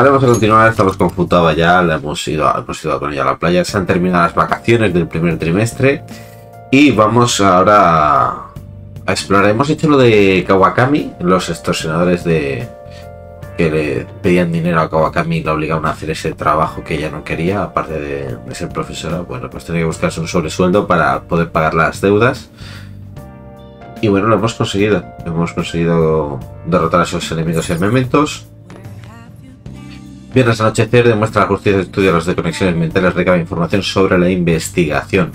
Vale, vamos a continuar. Estamos con Futaba ya. Le hemos ido, hemos ido con ella a la playa. Se han terminado las vacaciones del primer trimestre. Y vamos ahora a, explorar. Hemos hecho lo de Kawakami, los extorsionadores de que le pedían dinero a Kawakami y la obligaban a hacer ese trabajo que ella no quería, aparte de, de ser profesora. Bueno, pues tenía que buscarse un sobresueldo para poder pagar las deudas. Y bueno, lo hemos conseguido. Hemos conseguido derrotar a esos enemigos y elementos. Viernes anochecer demuestra la justicia de estudio las desconexiones mentales, recaba información sobre la investigación.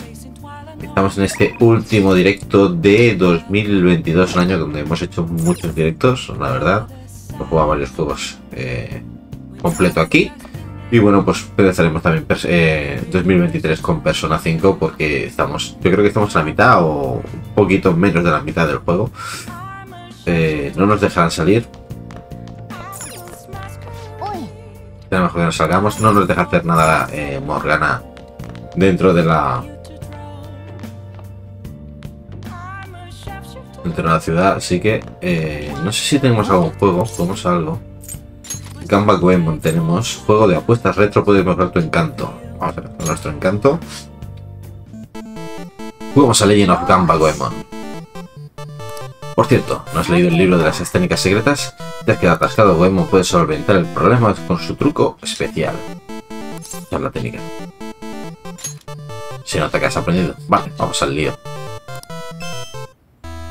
Estamos en este último directo de 2022, un año donde hemos hecho muchos directos, la verdad. Hemos jugado varios juegos eh, completo aquí. Y bueno, pues empezaremos también eh, 2023 con Persona 5 porque estamos, yo creo que estamos a la mitad o un poquito menos de la mitad del juego. Eh, no nos dejarán salir. Tenemos que nos salgamos. No nos deja hacer nada eh, Morgana dentro de la dentro de la ciudad. Así que eh, no sé si tenemos algún juego. Podemos algo. Gamba Goemon tenemos. Juego de apuestas retro puede mejorar tu encanto. Vamos a nuestro encanto. Jugamos a Legend of Gamba Goemon. Por cierto, ¿no has leído el libro de las técnicas secretas? Te has quedado atascado, Goemon puede solventar el problema con su truco especial. Esta es la técnica. Se nota que has aprendido. Vale, vamos al lío.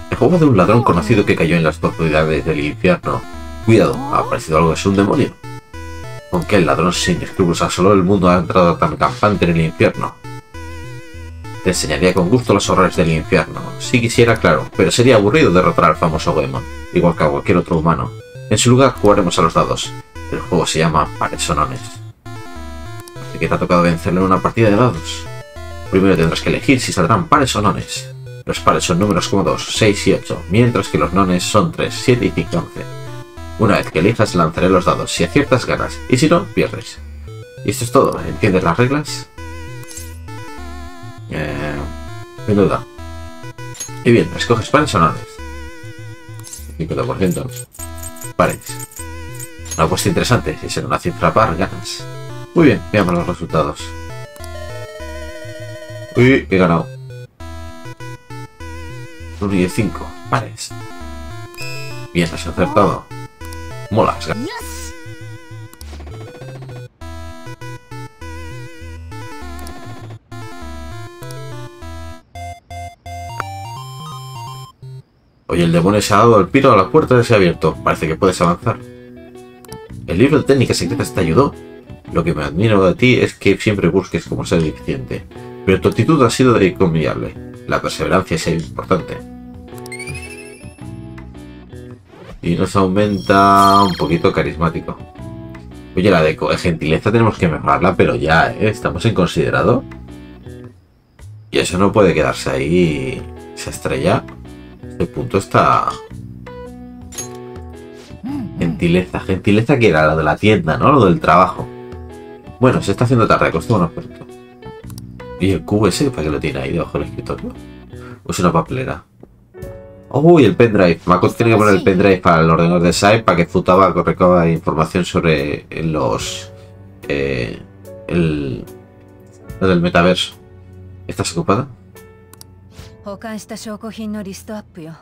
El juego de un ladrón conocido que cayó en las profundidades del infierno. Cuidado, ha aparecido algo es un demonio. Aunque el ladrón sin escrúpulos asoló el mundo ha entrado tan campante en el infierno. Te enseñaría con gusto los horrores del infierno, si quisiera, claro, pero sería aburrido derrotar al famoso Goemon, igual que a cualquier otro humano. En su lugar jugaremos a los dados. El juego se llama Paresonones. Así que te ha tocado vencerlo en una partida de dados. Primero tendrás que elegir si saldrán pares o nones. Los pares son números como 2, 6 y 8, mientras que los nones son 3, 7 y 5, 11. Una vez que elijas lanzaré los dados, si aciertas ganas, y si no, pierdes. Y esto es todo, ¿entiendes las reglas? Eh, sin duda. Y bien, escoges pares o nones. 50%. Pares. Una apuesta interesante, si será una cifra par, ganas. Muy bien, veamos los resultados. Uy, he ganado. 1 y 5, pares. Bien, has acertado. Molas. Oye, el demonio se ha dado el piro a la puerta se ha abierto. Parece que puedes avanzar. El libro de técnicas secretas te ayudó. Lo que me admiro de ti es que siempre busques cómo ser eficiente. Pero tu actitud ha sido incomiable. La perseverancia es importante. Y nos aumenta un poquito carismático. Oye, la de gentileza tenemos que mejorarla, pero ya, ¿eh? Estamos en considerado. Y eso no puede quedarse ahí. Se estrella. Este punto está... Gentileza. Gentileza que era la de la tienda, ¿no? Lo del trabajo. Bueno, se está haciendo tarde. Acostémonos pronto. ¿Y el cubo ese para qué lo tiene ahí debajo del escritorio? ¿O es una papelera? Uy, el pendrive. Makoto tiene que poner el pendrive para el ordenador de Sai para que Futaba recaba información sobre los... Eh, el... Lo del metaverso. ¿Estás ocupada? 保管した証拠品のリストアップよ。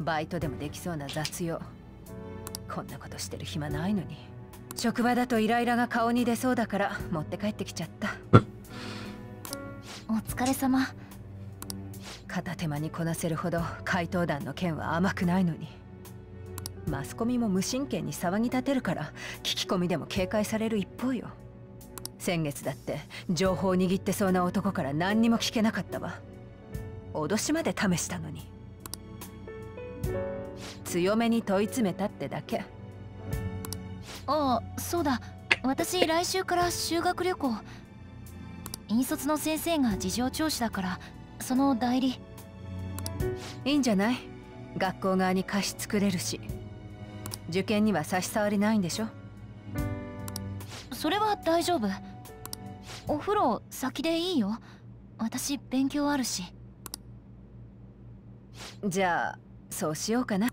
バイトでもできそうな雑用。こんなことしてる暇ないのに。職場だとイライラが顔に出そうだから持って帰ってきちゃった。お疲れ様。片手間にこなせるほど怪盗団の件は甘くないのに。マスコミも無神経に騒ぎ立てるから聞き込みでも警戒される一方よ。先月だって情報を握ってそうな男から何にも聞けなかったわ脅しまで試したのに。強めに問い詰めたってだけ。ああそうだ。私来週から修学旅行。引率の先生が事情聴取だからその代理。いいんじゃない？学校側に貸し作れるし。受験には差し障りないんでしょ？それは大丈夫。お風呂先でいいよ。私勉強あるしじゃあそうしようかな。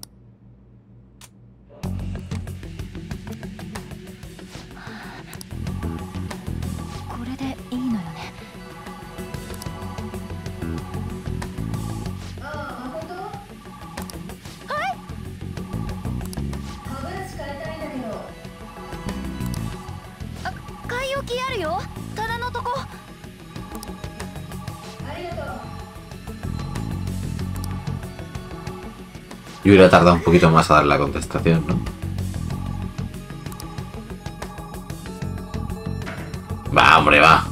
Yo hubiera tardado un poquito más a dar la contestación, ¿no? Va, hombre, va.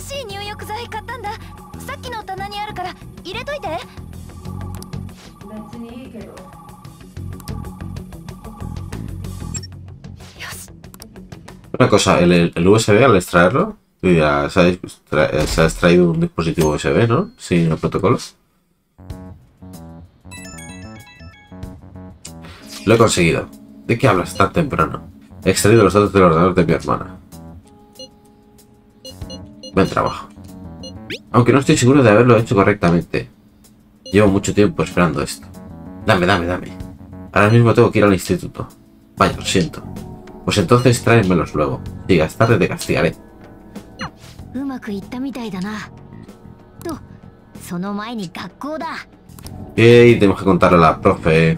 新しい入浴剤買ったんださっきの棚にあるから入れといて別にいいけどよし Una cosa, el, el USB al extraerlo, tú ya se ha, extra- se ha extraído un dispositivo USB, ¿no? Sin el protocolo. Lo he conseguido. ¿De qué hablas tan temprano? He extraído los datos del ordenador de mi hermana. Buen trabajo. Aunque no estoy seguro de haberlo hecho correctamente. Llevo mucho tiempo esperando esto. Dame, dame, dame. Ahora mismo tengo que ir al instituto. Vaya, lo siento. Pues entonces tráemelos luego. Si llegas tarde te castigaré. えー、tenemos que contarle a la profe.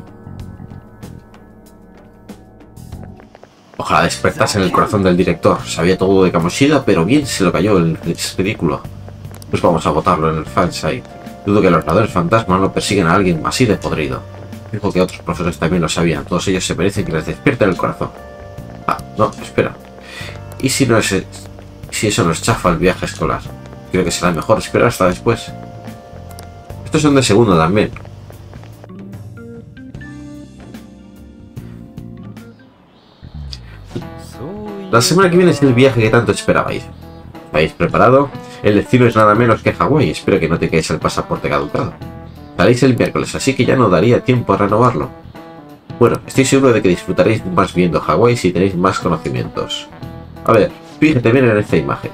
Ojalá despertase en el corazón del director. Sabía todo de Kamoshida, pero bien se lo cayó el ridículo. Pues vamos a votarlo en el fansite. Dudo que los ladrones fantasmas no persiguen a alguien así de podrido. Dijo que otros profesores también lo sabían. Todos ellos se merecen que les despierten el corazón. Ah, no, espera. ¿Y si no es... si eso nos chafa el viaje escolar? Creo que será mejor esperar hasta después. Estos son de segundo también. La semana que viene es el viaje que tanto esperabais. ¿Habéis preparado? El destino es nada menos que Hawái. Espero que no te quedes el pasaporte caducado. Saléis el miércoles, así que ya no daría tiempo a renovarlo. Bueno, estoy seguro de que disfrutaréis más viendo Hawái si tenéis más conocimientos. A ver, fíjate bien en esta imagen.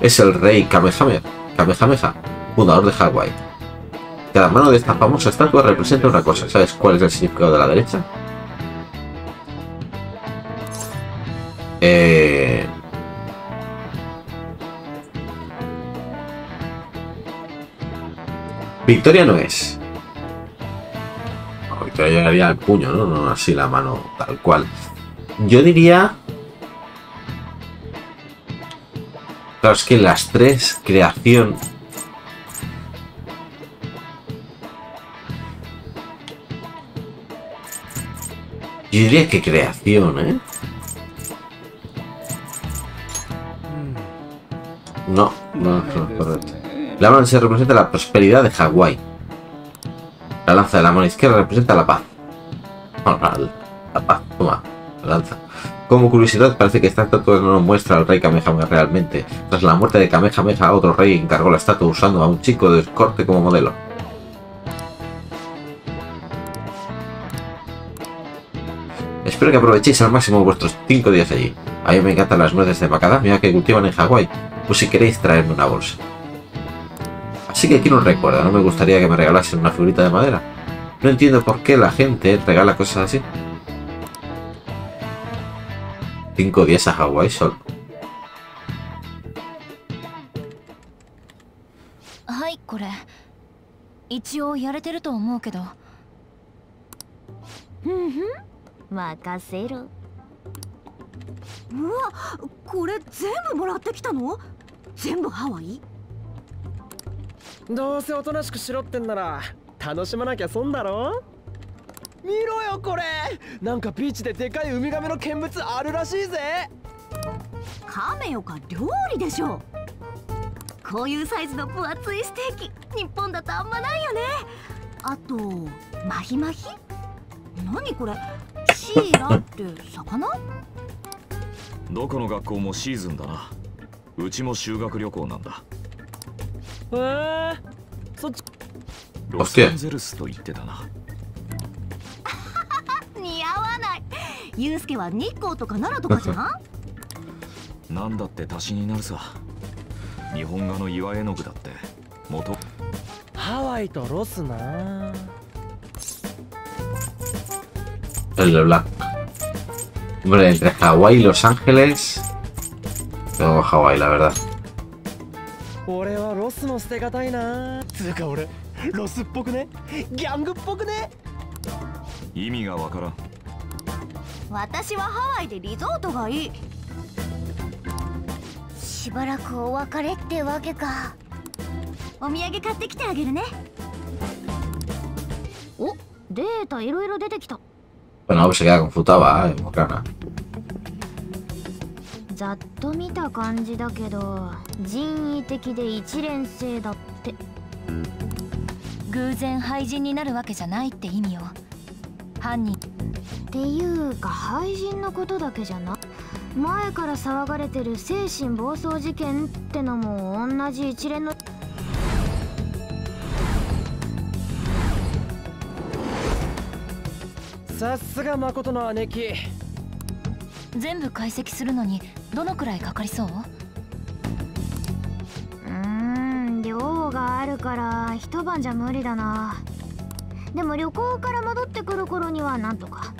Es el rey Kamehameha, Kamehameha, fundador de Hawái. Cada mano de esta famosa estatua representa una cosa. ¿Sabes cuál es el significado de la derecha? Eh... Victoria no es. Victoria llegaría al puño, ¿no? No así la mano tal cual. Yo diría... Claro, es que las tres, creación... Yo diría que creación, ¿eh? No, no, no, correcto. La mano se representa la prosperidad de Hawái. La lanza de la mano izquierda representa la paz. Bueno, la, la paz, toma, la lanza. Como curiosidad, parece que esta estatua no nos muestra al rey Kamehameha realmente. Tras la muerte de Kamehameha, otro rey encargó la estatua usando a un chico de corte como modelo. Espero que aprovechéis al máximo vuestros 5 días allí. A mí me encantan las nueces de macadamia que cultivan en Hawái, pues si queréis traerme una bolsa. Así que quiero un recuerdo, no me gustaría que me regalasen una figurita de madera. No entiendo por qué la gente regala cosas así. 5 días a Hawái solo. 任せろ。うわこれ全部もらってきたの？全部ハワイ？どうせおとなしくしろってんなら楽しまなきゃ損だろ？見ろよこれ。なんかビーチででかいウミガメの見物あるらしいぜ。カメよか料理でしょ。こういうサイズの分厚いステーキ日本だとあんまないよね。あとマヒマヒ？何これ？シーラって魚？どこの学校もシーズンだな。うちも修学旅行なんだ。へえ。そっち。ロサンゼルスと言ってたな。似合わない。ユうスケは日光とか奈良とかじゃん？なんだって足しになるさ。日本画の岩絵の具だって。元。ハワイとロスな El de Black. Hombre, entre Hawái y Los Ángeles. Tengo Hawái, la verdad. 俺はロスの捨てがたいなつうか俺ロスっぽくねギャングっぽくね意味がわからん私はハワイでリゾートがいいしばらくお別れってわけかお土産買ってきてあげるねおデータいろいろ出てきた Bueno, pues se queda confutaba, eh, muy clara. ざっと見た感じだけど人為的で一連性だって。偶然廃人になるわけじゃないって意味よ。犯人。っていうか廃人のことだけじゃな。前から騒がれてる精神暴走事件ってのも同じ一連のさすが誠の姉貴。全部解析するのにどのくらいかかりそう？うーん量があるから一晩じゃ無理だな。でも旅行から戻ってくる頃にはなんとか。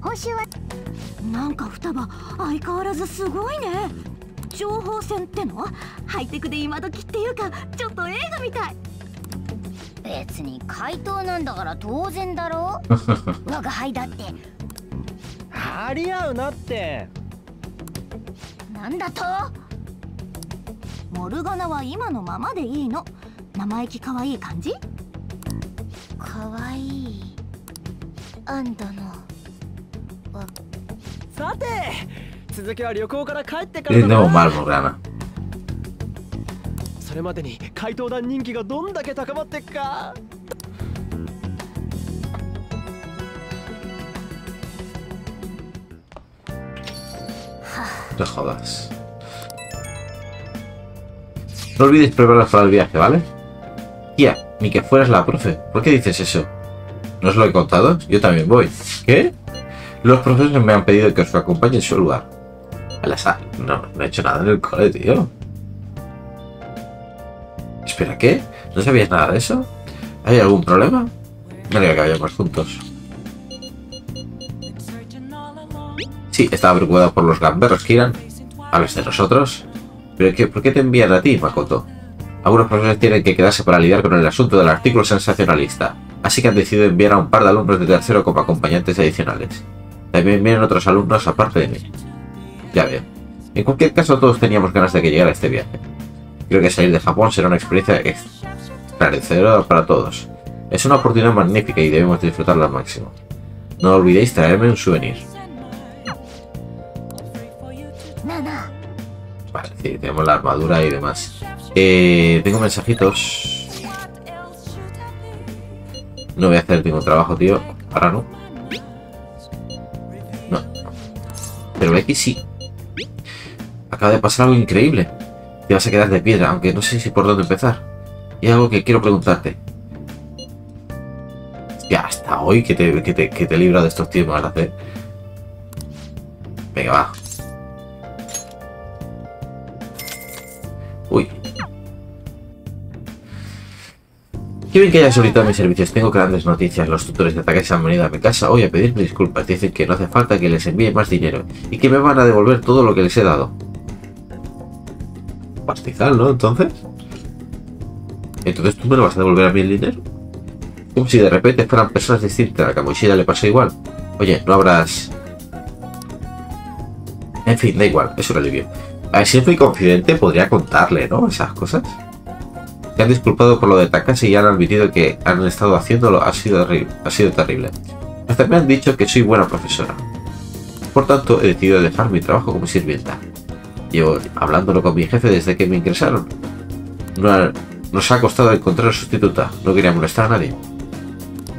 報酬は？なんか双葉相変わらずすごいね。情報戦っての？ハイテクで今時っていうかちょっと映画みたい別に怪盗なんだから当然だろ？我が輩だって。張り合うなって。なんだと？モルガナは今のままでいいの？生意気可愛い感じ？可愛い。あんたの。さて続きは旅行から帰ってからだな。mal, Morgana. それまでに怪盗団人気がどんだけ高まってっか No te jodas. No olvides preparar para el viaje, ¿vale? Tía, ni que fueras la profe. ¿Por qué dices eso? ¿No os lo he contado? Yo también voy. ¿Qué? Los profesores me han pedido que os acompañe en su lugar. A la sal. No, no he hecho nada en el cole, tío. Espera, ¿qué? ¿No sabías nada de eso? ¿Hay algún problema? Me alegra que vayamos juntos. Sí, estaba preocupado por los gamberros, Kiran. ¿Hablas de nosotros? ¿Pero por qué te envían a ti, Makoto? Algunos profesores tienen que quedarse para lidiar con el asunto del artículo sensacionalista, así que han decidido enviar a un par de alumnos de tercero como acompañantes adicionales. También vienen otros alumnos aparte de mí. Ya veo. En cualquier caso, todos teníamos ganas de que llegara este viaje. Creo que salir de Japón será una experiencia esclarecedora para todos. Es una oportunidad magnífica y debemos disfrutarla al máximo. No olvidéis traerme un souvenir. Vale, sí, tenemos la armadura y demás. Eh, tengo mensajitos. No voy a hacer ningún trabajo, tío. Ahora no. No. Pero aquí sí. Acaba de pasar algo increíble. Te vas a quedar de piedra, aunque no sé si por dónde empezar. Y algo que quiero preguntarte. Ya, hasta hoy que te, que te, que te libra de estos vas a hacer. Venga, va. Uy. Qué bien que hayas solicitado mis servicios. Tengo grandes noticias. Los tutores de ataque se han venido a mi casa hoy a pedirme disculpas. Dicen que no hace falta que les envíe más dinero y que me van a devolver todo lo que les he dado. Pastizal, ¿no? Entonces. Entonces tú me lo vas a devolver a mí el dinero. Como si de repente fueran personas distintas. A Kamoshida le pasó igual. Oye, no habrás. En fin, da igual, es un alivio. A ver, si es muy confidente, podría contarle, ¿no? Esas cosas. Se han disculpado por lo de Takashi y han admitido que han estado haciéndolo. Ha sido, ha sido terrible. Hasta me han dicho que soy buena profesora. Por tanto, he decidido dejar mi trabajo como sirvienta. Llevo hablándolo con mi jefe desde que me ingresaron. No nos ha costado encontrar sustituta. No quería molestar a nadie.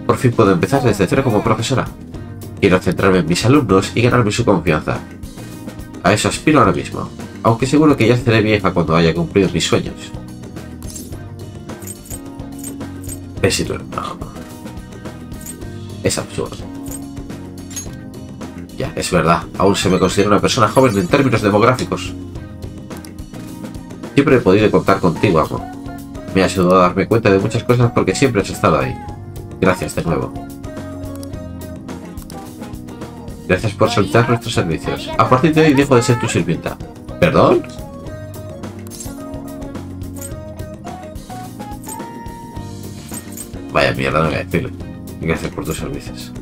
Por fin puedo empezar desde cero como profesora. Quiero centrarme en mis alumnos y ganarme su confianza. A eso aspiro ahora mismo, aunque seguro que ya seré vieja cuando haya cumplido mis sueños. No. Es absurdo. Ya, es verdad, aún se me considera una persona joven en términos demográficos. Siempre he podido contar contigo, amor. Me has ayudado a darme cuenta de muchas cosas porque siempre has estado ahí. Gracias de nuevo. Gracias por soltar nuestros servicios. A partir de hoy dejo de ser tu sirvienta. ¿Perdón? Vaya mierda, no voy a decirle. Gracias por tus servicios.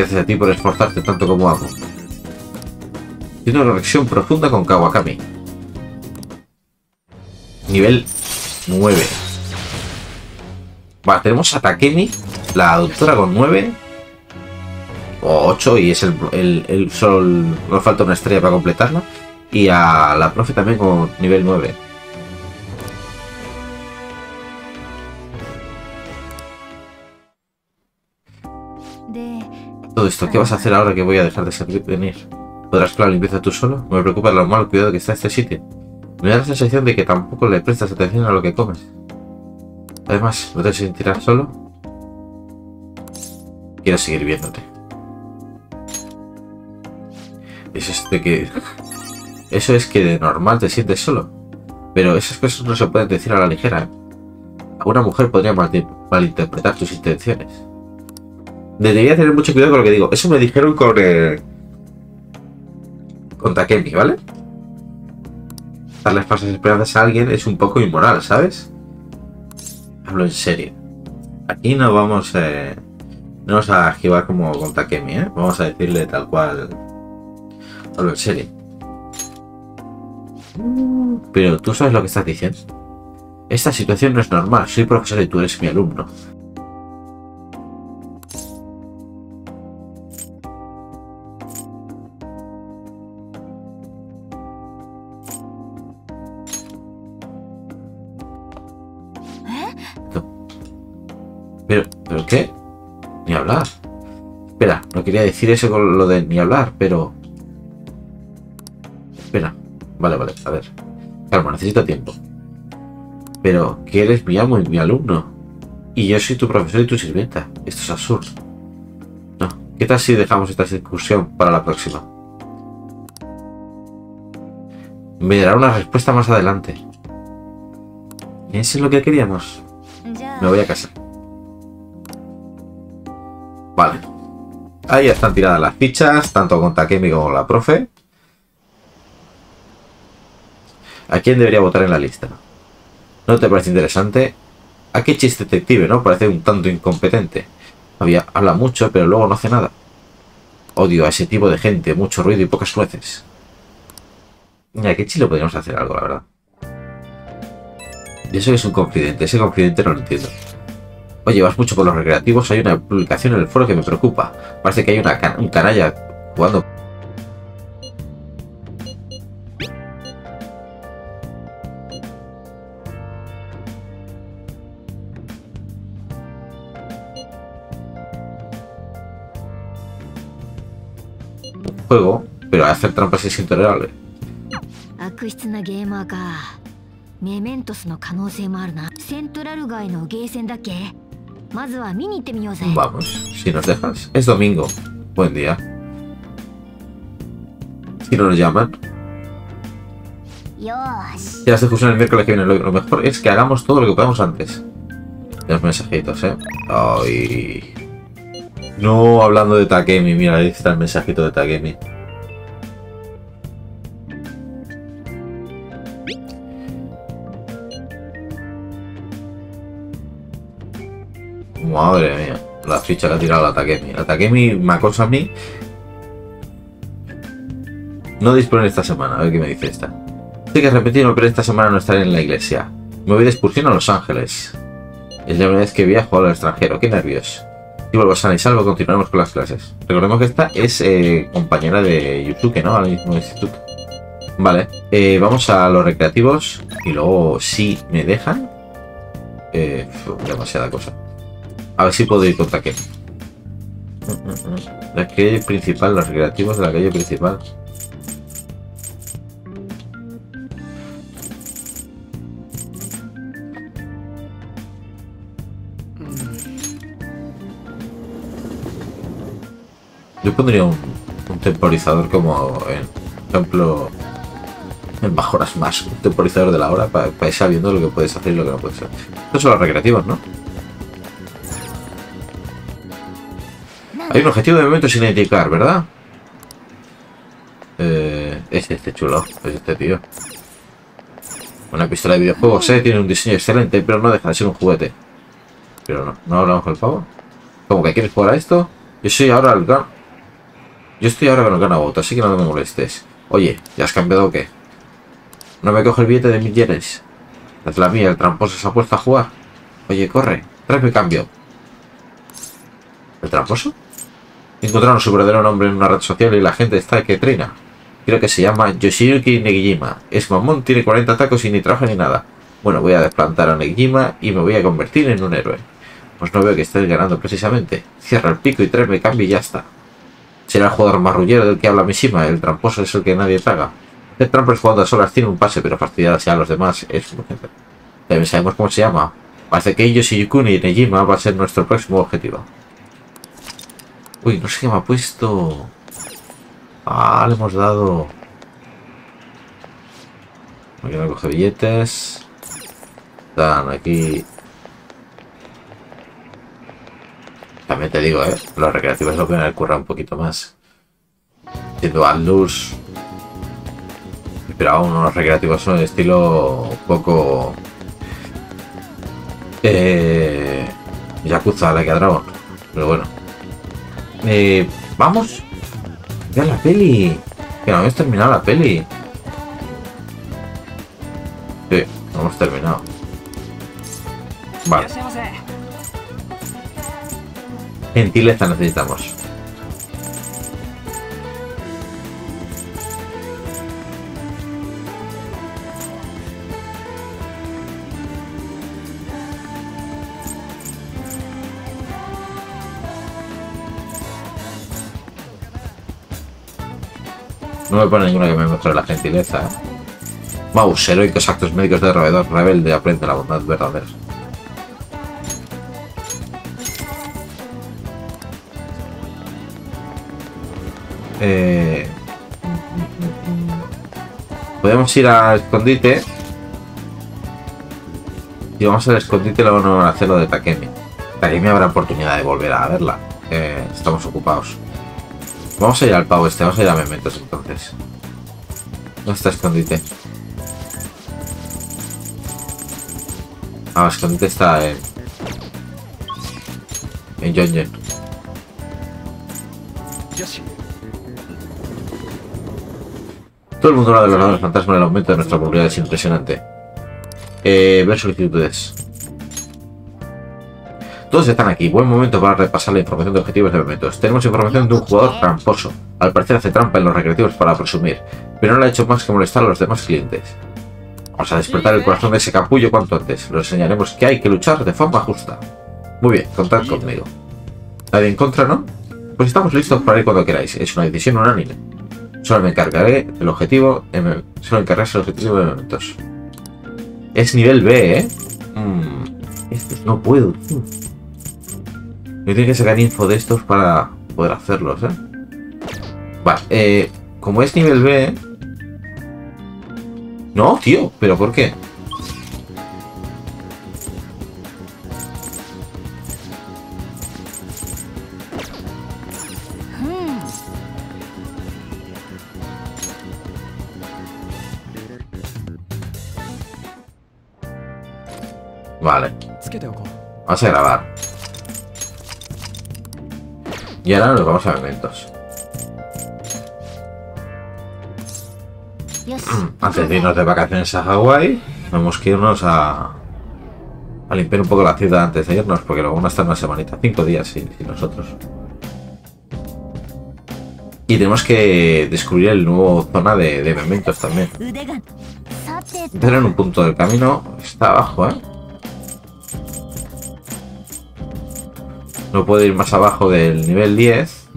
Gracias a ti por esforzarte tanto como hago. Tiene una conexión profunda con Kawakami. Nivel 9. Vale, tenemos a Takemi, la doctora con 9. O 8 y es el, el, el solo nos falta una estrella para completarla. Y a la profe también con nivel 9. Todo esto, ¿qué vas a hacer ahora que voy a dejar de servir venir? ¿Podrás la limpieza tú solo? Me preocupa lo mal cuidado que está este sitio. Me da la sensación de que tampoco le prestas atención a lo que comes. Además, ¿no te sentirás solo? Quiero seguir viéndote. Es de que... Eso es que de normal te sientes solo. Pero esas cosas no se pueden decir a la ligera. ¿eh? Alguna mujer podría mal- malinterpretar tus intenciones. Debería tener mucho cuidado con lo que digo. Eso me dijeron con... eh, con Takemi, ¿vale? Darle falsas esperanzas a alguien es un poco inmoral, ¿sabes? Hablo en serio. Aquí no vamos, eh, no vamos a esquivar como con Takemi, ¿eh? Vamos a decirle tal cual. Hablo en serio. Pero tú sabes lo que estás diciendo. Esta situación no es normal. Soy profesor y tú eres mi alumno. Pero, ¿pero qué? Ni hablar. Espera, no quería decir eso con lo de ni hablar, pero... Espera. Vale, vale, a ver. Calma, pues necesito tiempo. Pero que eres mi amo y mi alumno. Y yo soy tu profesor y tu sirvienta. Esto es absurdo. No. ¿Qué tal si dejamos esta discusión para la próxima? Me dará una respuesta más adelante. ¿Eso es lo que queríamos? Me voy a casa. Vale. Ahí están tiradas las fichas, tanto con Takemi como con la profe. ¿A quién debería votar en la lista? ¿No te parece interesante? ¿A qué chiste detective, no? Parece un tanto incompetente. Habla mucho, pero luego no hace nada. Odio a ese tipo de gente, mucho ruido y pocas nueces. Y a qué chile podríamos hacer algo, la verdad. Y eso es un confidente, ese confidente no lo entiendo. Oye, vas mucho por los recreativos, hay una publicación en el foro que me preocupa. Parece que hay una un canalla jugando. Juego, pero hacer trampas es intolerable. メメントスの可能性もあるなセントラル街のゲーセンだっけ Vamos, si nos dejas. Es domingo. Buen día. Si no nos llaman. Ya las discusiones el miércoles que viene. Lo mejor es que hagamos todo lo que podamos antes. Los mensajitos, ¿eh? Ay. No, hablando de Takemi. Mira, ahí está el mensajito de Takemi. Madre mía. La ficha que ha tirado la Takemi. La Takemi me acosa a mí. No disponen esta semana. A ver qué me dice esta. Sé que pero esta semana no estaré en la iglesia. Me voy de excursión a Los Ángeles. Es la primera vez que viajo al extranjero. Qué nervios. Si vuelvo sana y salvo, continuaremos con las clases. Recordemos que esta es eh, compañera de Yusuke, ¿no? Al mismo instituto. Vale. eh, vamos a los recreativos. Y luego, si me dejan... Eh, demasiada cosa. A ver si puedo ir contra qué. La calle principal, los recreativos de la calle principal. Yo pondría un, un temporizador como en ejemplo en mejoras más, un temporizador de la hora para, ir sabiendo lo que puedes hacer y lo que no puedes hacer. Estos son los recreativos, ¿no? Hay un objetivo de momento sin identificar, ¿verdad? Eh, es este chulo, es este tío. Una pistola de videojuegos, ¿eh? Tiene un diseño excelente, pero no deja de ser un juguete. Pero no, no hablamos con el pavo. ¿Cómo que quieres jugar a esto? Yo soy ahora el gan... Yo estoy ahora con el ganabot, así que no me molestes. Oye, ¿ya has cambiado o qué? ¿No me coge el billete de mil yenes? Es la mía, el tramposo se ha puesto a jugar. Oye, corre, tráeme cambio. ¿El tramposo? Encontraron su verdadero nombre en una red social y la gente está que trina. Creo que se llama Yoshiyuki Negijima. Es mamón, tiene 40 tacos y ni trabaja ni nada. Bueno, voy a desplantar a Negijima y me voy a convertir en un héroe. Pues no veo que estés ganando precisamente. Cierra el pico y tráeme cambio y ya está. Será el jugador marrullero del que habla Mishima, el tramposo es el que nadie paga. El trampo es jugando a solas tiene un pase, pero fastidiar a los demás es jefe. También sabemos cómo se llama. Parece que Yoshiyukuni Nejima va a ser nuestro próximo objetivo. Uy, no sé qué me ha puesto. Ah, le hemos dado. Aquí no coge billetes. Están aquí. También te digo, eh. Los recreativos lo que me curra un poquito más. Siendo Atlus. Esperaba unos recreativos son estilo un poco. Eh. Yakuza, la que Dragon. Pero bueno. Eh, vamos. Ya la peli. Que no hemos terminado la peli. Sí, no hemos terminado. Vale. Gentileza necesitamos. No me pone ninguna que me muestre la gentileza. ¿eh? Mouse, heroicos actos médicos de roedor rebelde, aprende la bondad verdadera. Eh... Podemos ir al escondite. Y vamos al escondite luego no van a hacer lo de Takemi. Takemi habrá oportunidad de volver a verla. Estamos ocupados. Vamos a ir al pavo este, vamos a ir a Mementos entonces. ¿Dónde está escondite? Ah, escondite está en... En Jonjen. Todo el mundo habla de los fantasmas, el aumento de nuestra comunidad es impresionante. Eh, ver solicitudes. Todos están aquí. Buen momento para repasar la información de objetivos de momentos. Tenemos información de un jugador tramposo. Al parecer hace trampa en los recreativos para presumir, pero no le ha hecho más que molestar a los demás clientes. Vamos a despertar el corazón de ese capullo cuanto antes. Le enseñaremos que hay que luchar de forma justa. Muy bien, contad conmigo. ¿Nadie en contra, no? Pues estamos listos para ir cuando queráis. Es una decisión unánime. Solo me encargaré del objetivo. En, solo encargarse del objetivo de momentos. Es nivel B, ¿eh? Mm, no puedo. Yo tengo que sacar info de estos para poder hacerlos, ¿eh? Vale, eh, como es nivel B... No, tío, pero ¿por qué? Vale. Vamos a grabar. Y ahora nos vamos a eventos. Antes de irnos de vacaciones a Hawái, tenemos que irnos a, a limpiar un poco la ciudad antes de irnos, porque luego van a estar una semanita, cinco días sin, nosotros. Y tenemos que descubrir el nuevo zona de, de, también. Pero en un punto del camino está abajo, ¿eh? No puedo ir más abajo del nivel 10.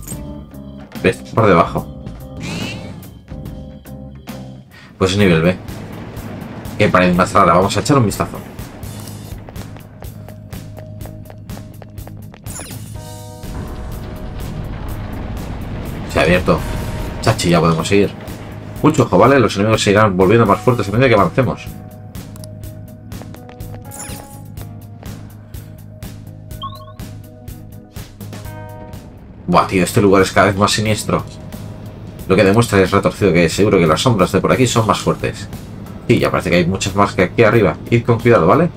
¿Ves? Por debajo. Pues es nivel B. Que para ir más rara, vamos a echar un vistazo. Se ha abierto. Chachi, ya podemos seguir. Mucho ojo, ¿vale? Los enemigos se irán volviendo más fuertes a medida que avancemos. Buah, tío, este lugar es cada vez más siniestro. Lo que demuestra es retorcido que. Seguro que las sombras de por aquí son más fuertes. Sí, ya parece que hay muchas más que aquí arriba. Id con cuidado, ¿vale?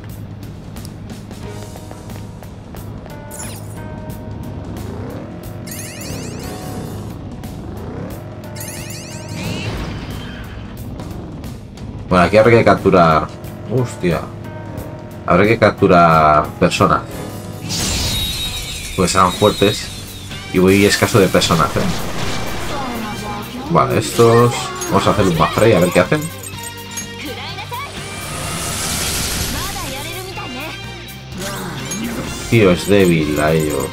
Bueno, aquí habrá que capturar... Hostia. Habrá que capturar personas. Pues serán fuertes. Y voy escaso de personajes. Vale, estos... Vamos a hacer un Mafrey a ver qué hacen. Tío, es débil a ello.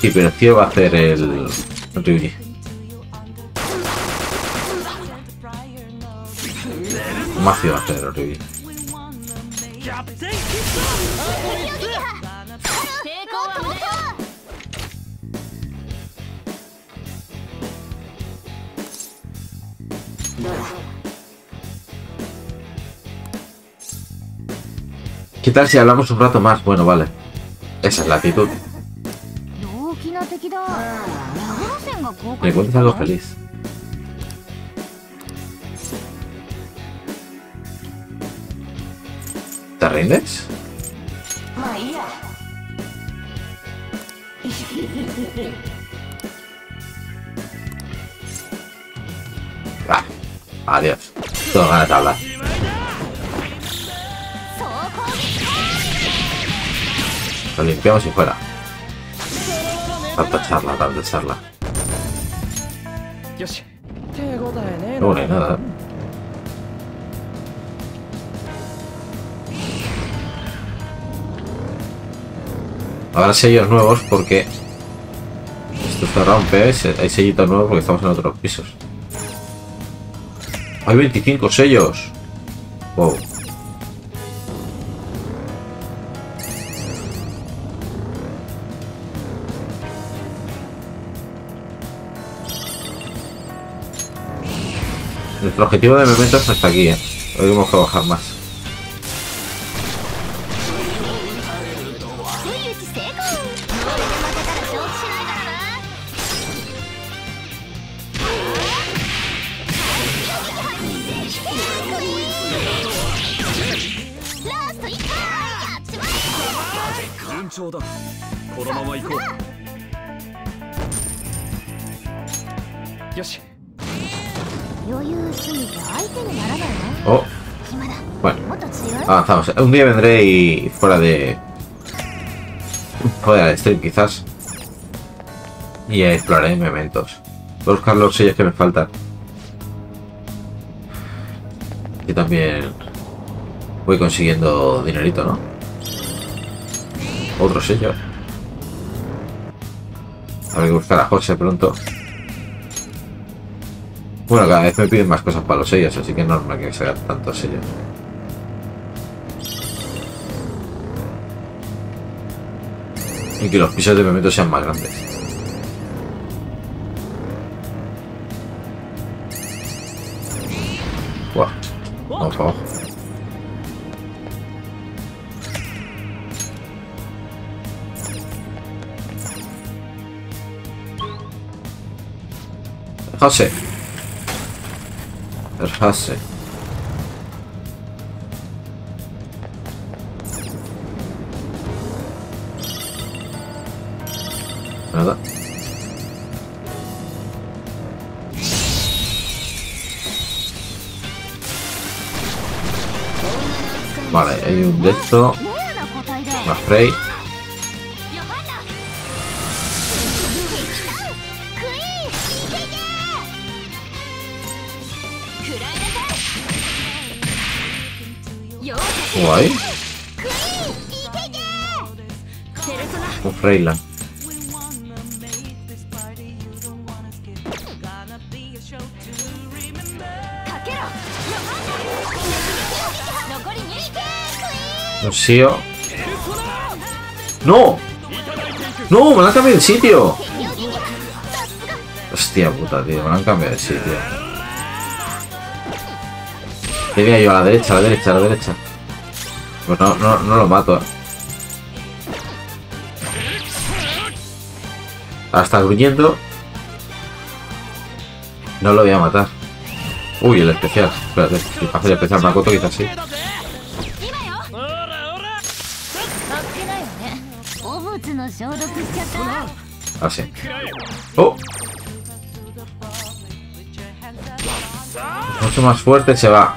Sí, pero el tío va a hacer el... Ryuri. Macio va a hacer el Ryuri. ¿Qué tal si hablamos un rato más? Bueno, vale. Esa es la actitud. Me cuentas algo feliz. ¿Te rindes? Ah, adiós. Tengo ganas de hablar. Lo limpiamos y fuera. Tanta charla, tanta charla. No vale nada. Ahora sellos nuevos porque esto ¿eh? se rompe, hay sellitos nuevos porque estamos en otros pisos. Hay 25 sellos. Wow. Nuestro objetivo de momento es hasta aquí, ¿eh? Hoy tenemos que bajar más. Un día vendré y fuera de. Fuera de stream, quizás. Y exploraré mementos. Voy a buscar los sellos que me faltan. Y también. Voy consiguiendo dinerito, ¿no? Otro sello. Habrá que buscar a José pronto. Bueno, cada vez me piden más cosas para los sellos, así que es normal que se hagan tantos sellos. Y que los pisos de momento sean más grandes. Buah. Vamos para abajo. José. El What? A Frey. Guay. Un Freyland. Sio. ¡No! ¡No! ¡Me han cambiado de sitio! Hostia puta, tío. Me lo han cambiado de sitio. Tenía yo a la derecha, a la derecha, a la derecha. Pues no, no, no lo mato. Ahora está gruñendo. No lo voy a matar. Uy, el especial. Espérate, si hace el especial Makoto quizás sí. Ah, Así. ¡Oh! Mucho más fuerte se va.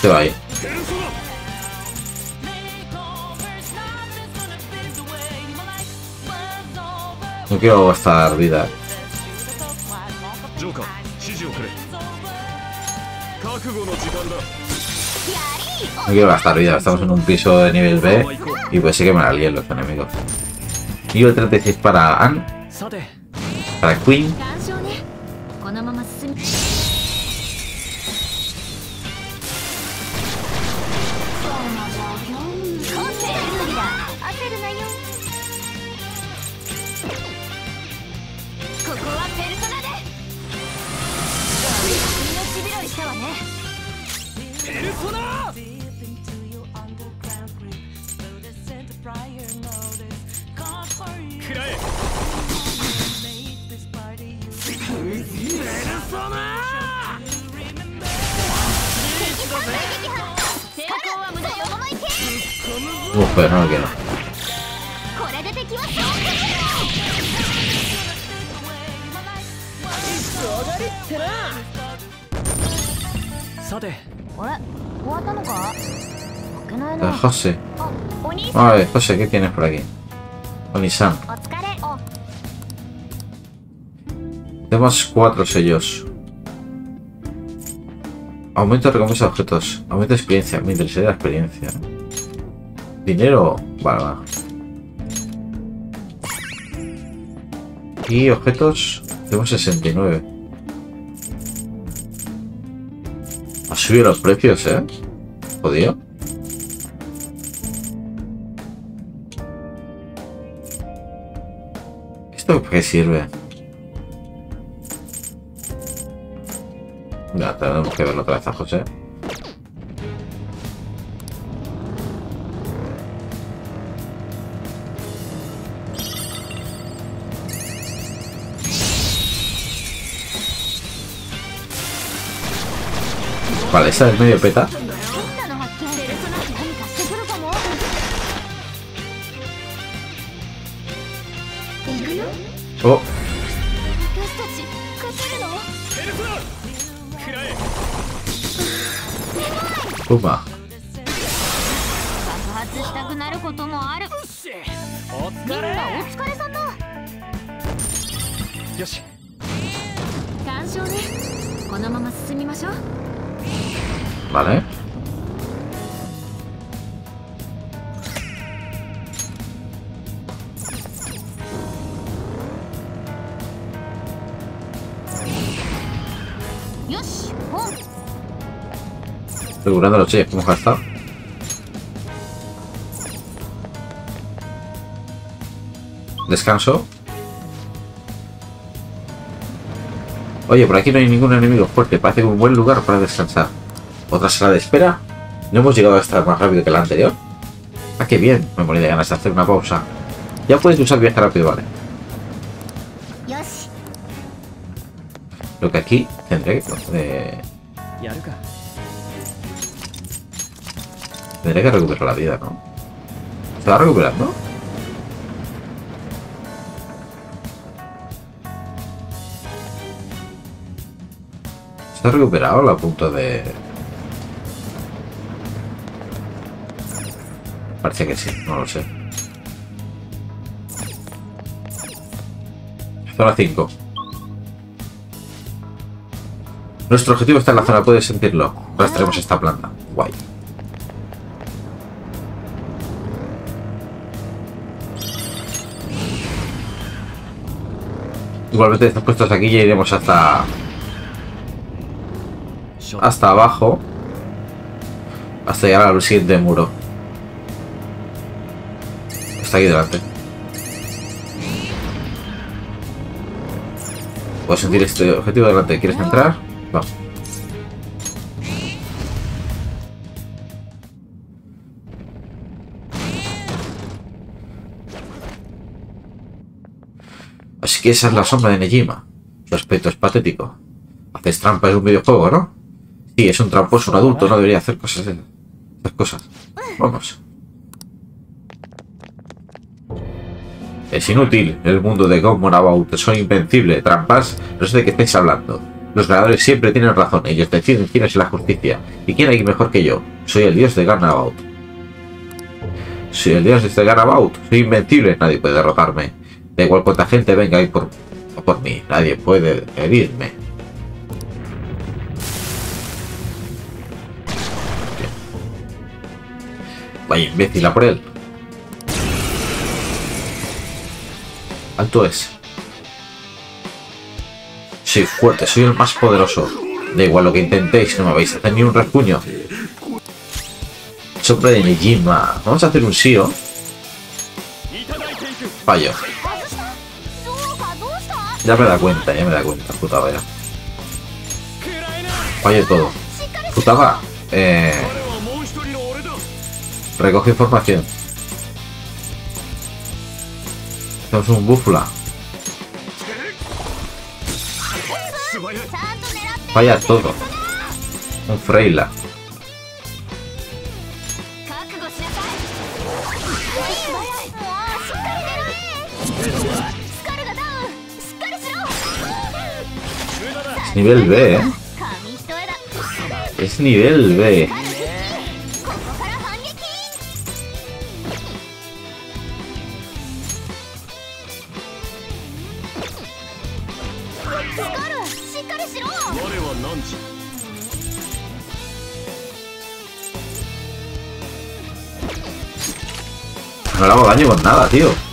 Se va ahí. No quiero gastar vida. No quiero gastar vida, estamos en un piso de nivel B. Y pues sí que me la líen los enemigos. Nivel 36 para Anne. Para Queen. José, ¿qué tienes por aquí? Onisan. Tenemos cuatro sellos. Aumento de recompensa de objetos. Aumento de experiencia. Me interesa la experiencia. Dinero. Vale, vale. Y objetos. Tenemos 69. Ha subido los precios, ¿eh? Jodido. ¿Esto qué sirve? Ya, tenemos que verlo otra vez a José. Vale, esa es medio peta. Guck. Asegurando los sellos que hemos gastado. Descanso. Oye, por aquí no hay ningún enemigo fuerte. Parece un buen lugar para descansar. ¿Otra sala de espera? ¿No hemos llegado a estar más rápido que la anterior? Ah, qué bien. Me morí de ganas de hacer una pausa. Ya puedes usar viaje rápido, vale. Lo que aquí tendré que... eh, Tendría que recuperar la vida, ¿no? ¿Se va recuperando? ¿Se ha recuperado la punta de...? Parece que sí, no lo sé. Zona 5. Nuestro objetivo está en la zona, puedes sentirlo. Rastremos esta planta. Guay. Igualmente están puestos aquí ya iremos hasta hasta abajo hasta llegar al siguiente muro. Está aquí delante. Puedo sentir este objetivo delante. ¿Quieres entrar? Vamos. Esa es la sombra de Nejima. Su aspecto es patético. Haces trampa, es un videojuego, ¿no? Sí, es un tramposo, un adulto, no debería hacer cosas. Esas cosas. Vamos. Es inútil. El mundo de Gommon About soy invencible. Trampas, no sé de qué estáis hablando. Los ganadores siempre tienen razón. Ellos deciden quién es la justicia. ¿Y quién hay mejor que yo? Soy el dios de Ganabout. Soy el dios de Ganabout. Soy invencible. Nadie puede derrotarme. Da igual cuánta gente venga ahí por, por mí. Nadie puede herirme. Vaya imbécil a por él. Alto es. Soy fuerte, soy el más poderoso. Da igual lo que intentéis, no me vais a hacer ni un rasguño. Sombra de Nejima. Vamos a hacer un Sio. Fallo. Ya me da cuenta, ya me da cuenta, puta vaya. Fallo todo. Puta va. Eh, recoge información. Hacemos un búfula. Falla todo. Un Freila. nivel B, ¿eh? Es nivel B. No le hago daño con nada, tío.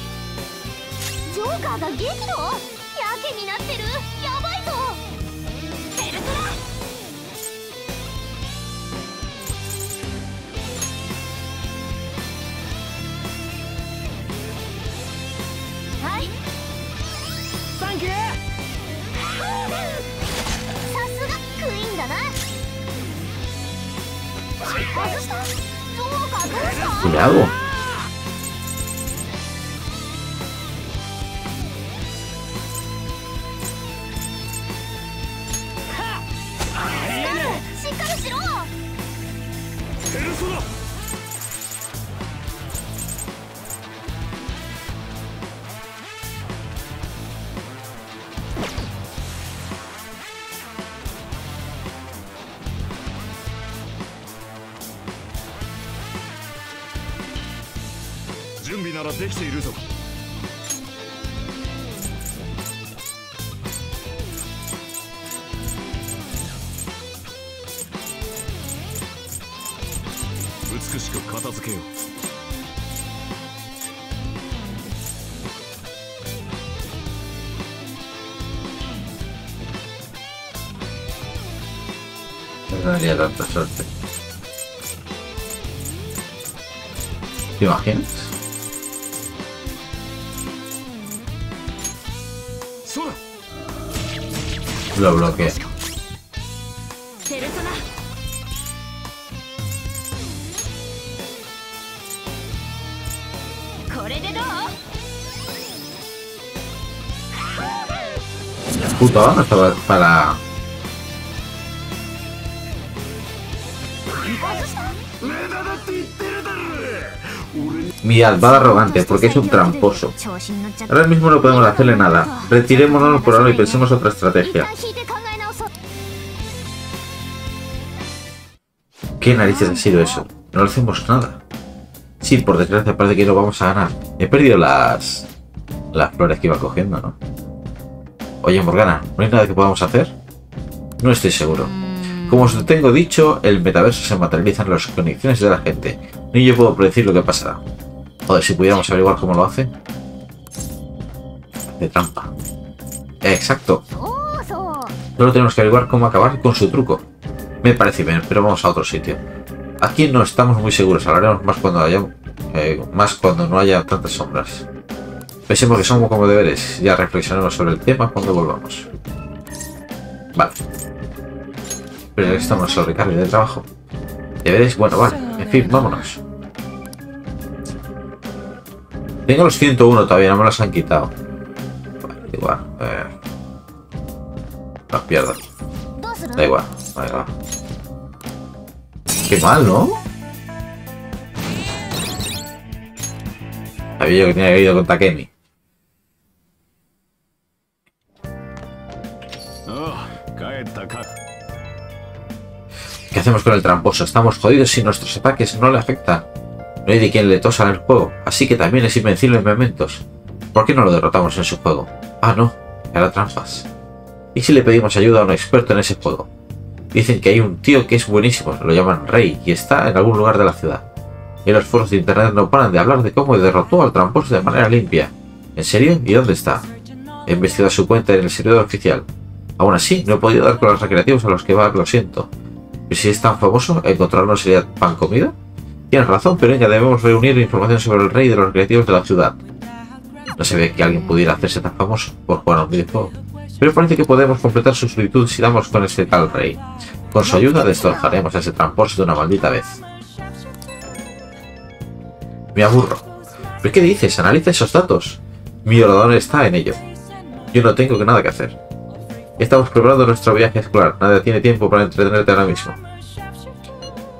ならできているぞ美しく片付けよ。うた人って。ってわけ lo bloquea. No para... Mirad, va arrogante, porque es un tramposo. Ahora mismo no podemos hacerle nada. Retirémonos por ahora y pensemos otra estrategia. ¿Qué narices ha sido eso? No le hacemos nada. Sí, por desgracia parece que no vamos a ganar. He perdido las... las flores que iba cogiendo, ¿no? Oye, Morgana, ¿no hay nada que podamos hacer? No estoy seguro. Como os tengo dicho, el metaverso se materializa en las conexiones de la gente. Ni yo puedo predecir lo que pasará. Joder, si pudiéramos averiguar cómo lo hace. De trampa. Exacto. Solo tenemos que averiguar cómo acabar con su truco. Me parece bien, pero vamos a otro sitio. Aquí no estamos muy seguros, hablaremos más cuando haya, eh, más cuando no haya tantas sombras. Pensemos que somos como deberes, ya reflexionemos sobre el tema cuando volvamos. Vale. Pero estamos sobrecarga de trabajo. Deberes, bueno, vale. En fin, vámonos. Tengo los 101 todavía, no me los han quitado. Vale, igual. Eh. Las. Da igual, ahí va. Qué mal, ¿no? Había yo que tenía que ir con Takemi. ¿Qué hacemos con el tramposo? Estamos jodidos si nuestros ataques no le afectan. No hay de quien le tosa en el juego, así que también es invencible en momentos. ¿Por qué no lo derrotamos en su juego? Ah, no, era trampas. ¿Y si le pedimos ayuda a un experto en ese juego? Dicen que hay un tío que es buenísimo, lo llaman Rey, y está en algún lugar de la ciudad. Y los foros de internet no paran de hablar de cómo derrotó al tramposo de manera limpia. ¿En serio? ¿Y dónde está? He investigado su cuenta en el servidor oficial. Aún así, no he podido dar con los recreativos a los que va, lo siento. ¿Y si es tan famoso, encontrarlo sería pan comido? Tienes razón, pero ya debemos reunir información sobre el rey de los recreativos de la ciudad. No se ve que alguien pudiera hacerse tan famoso por jugar a un videojuego. Pero parece que podemos completar su solicitud si damos con ese tal rey. Con su ayuda destrozaremos a ese tramposo de una maldita vez. Me aburro. ¿Pero qué dices? Analiza esos datos. Mi orador está en ello. Yo no tengo nada que hacer. Estamos preparando nuestro viaje escolar. Nadie tiene tiempo para entretenerte ahora mismo.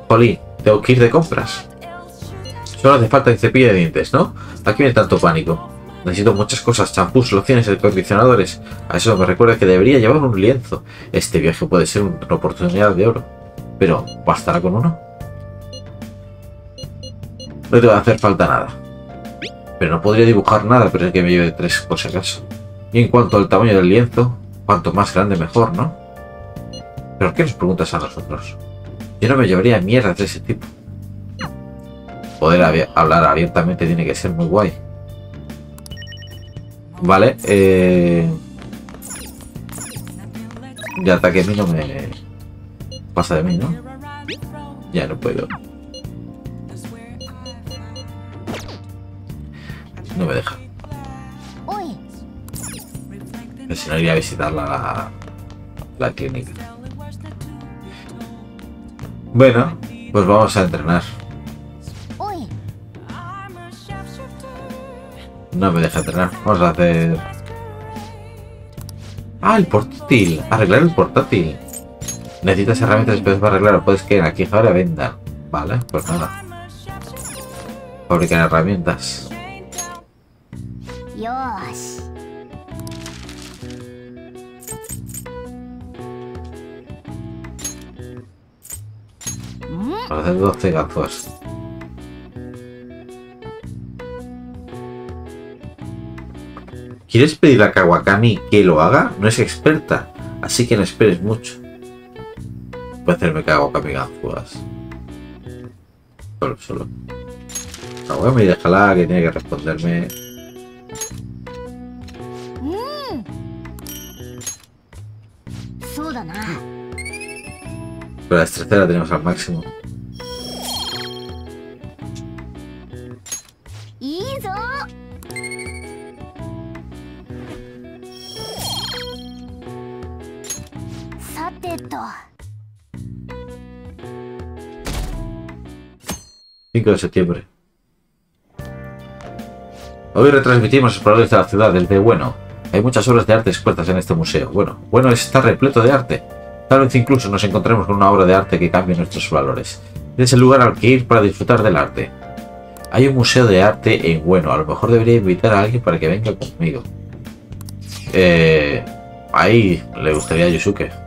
Jolín, tengo que ir de compras. Solo hace falta que cepille de dientes, ¿no? Aquí viene tanto pánico. Necesito muchas cosas, champús, lociones, acondicionadores. A eso me recuerda que debería llevar un lienzo. Este viaje puede ser una oportunidad de oro. Pero, ¿bastará con uno? No te va a hacer falta nada. Pero no podría dibujar nada, pero es que me lleve tres por si acaso. Y en cuanto al tamaño del lienzo, cuanto más grande mejor, ¿no? ¿Pero qué nos preguntas a nosotros? Yo no me llevaría mierdas de ese tipo. Poder hablar abiertamente tiene que ser muy guay. Vale, eh... Ya Takemi no me pasa de mí, ¿no? Ya no puedo. No me deja. si no iría a visitarla a la, la clínica. Bueno, pues vamos a entrenar. No me deja entrenar. Vamos a hacer... Ah, el portátil. Arreglar el portátil. Necesitas herramientas especiales para arreglarlo. Puedes que en aquí ahora venda. Vale, pues nada. Fabricar herramientas. よーし Para hacer 12 gafas. ¿Quieres pedir a Kawakami que lo haga? No es experta, así que no esperes mucho. Puede hacerme Kawakami ganzúas. Solo, solo. Ah, Kawakami, déjala que tiene que responderme. Mm. Pero la destreza la tenemos al máximo. 5 de septiembre. Hoy retransmitimos colores de la ciudad, desde Bueno. Hay muchas obras de arte expuestas en este museo. Bueno, Bueno está repleto de arte. Tal vez incluso nos encontremos con una obra de arte que cambie nuestros valores. Es el lugar al que ir para disfrutar del arte. Hay un museo de arte en Bueno. A lo mejor debería invitar a alguien para que venga conmigo. Eh, ahí le gustaría a Yusuke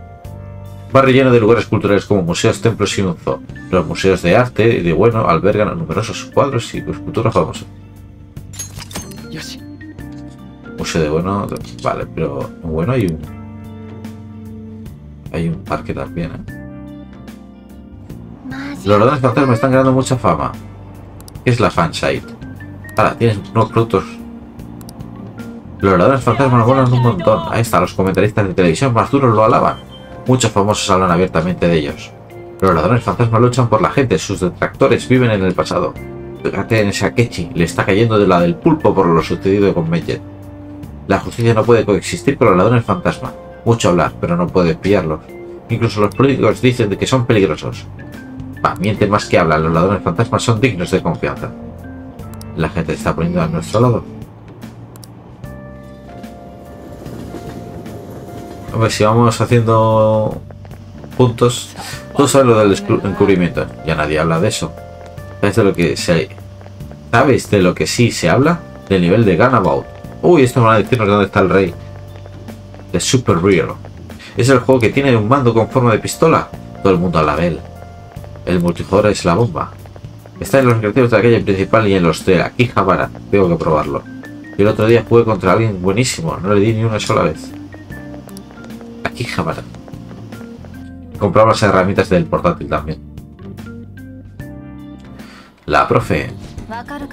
barrio lleno de lugares culturales como museos, templos y un zoo. Los museos de arte y de bueno albergan a numerosos cuadros y esculturas famosas. Museo de bueno, vale, pero bueno hay un hay un parque también. ¿eh? Los ladrones fantasmas están ganando mucha fama. ¿Qué es la fansite? Ahora tienes unos productos. Los ladrones fantasmas nos un montón. Ahí está, los comentaristas de televisión más duros lo alaban. Muchos famosos hablan abiertamente de ellos. Los ladrones fantasmas luchan por la gente, sus detractores viven en el pasado. Fíjate en ese Akechi, le está cayendo de la del pulpo por lo sucedido con Medjet. La justicia no puede coexistir con los ladrones fantasma. Mucho hablar, pero no puede pillarlos. Incluso los políticos dicen de que son peligrosos. Va, mienten más que hablan, los ladrones fantasmas son dignos de confianza. La gente está poniendo a nuestro lado. Hombre, si vamos haciendo puntos, tú sabes lo del encubrimiento. Ya nadie habla de eso. ¿Sabes de lo que se ¿Sabes de lo que sí se habla? Del nivel de Ganabout. Uy, esto me van a decirnos dónde está el rey. De Super Real. Es el juego que tiene un mando con forma de pistola. Todo el mundo habla de él. El multijugador es la bomba. Está en los recreativos de la calle principal y en los de Akihabara. Tengo que probarlo. Y el otro día jugué contra alguien buenísimo. No le di ni una sola vez. Compraba las herramientas del portátil también. La profe.